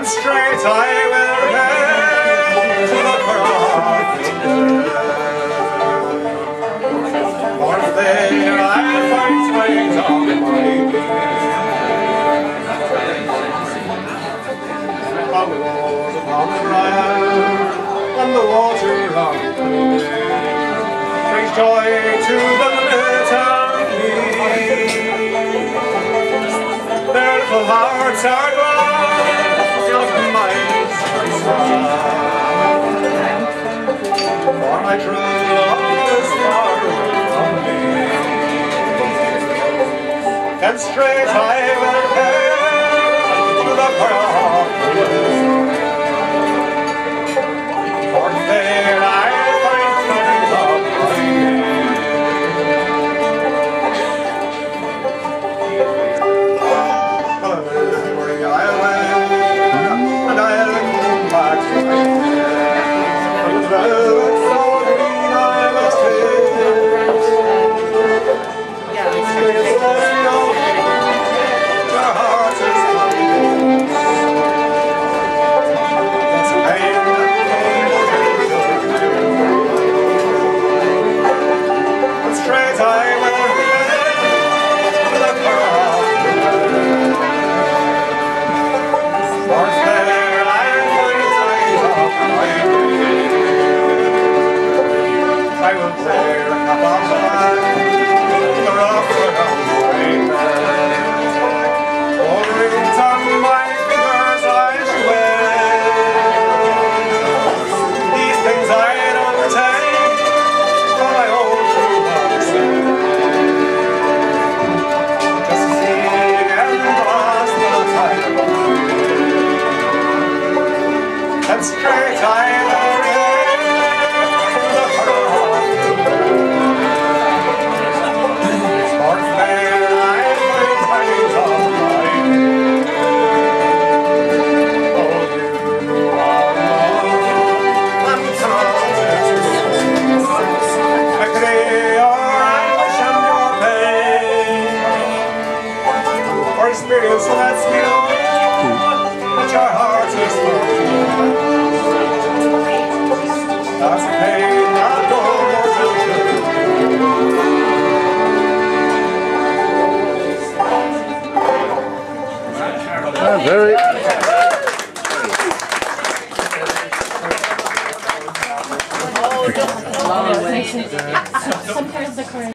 and straight I will head to the croft. For there I'll find my dog I the walk upon the briar and the water on the brings joy to the little me. Their little hearts are And straight I will I will say silencer, experience, so that's me. But your heart is. That's the pain I don't know. Yeah, very. Sometimes the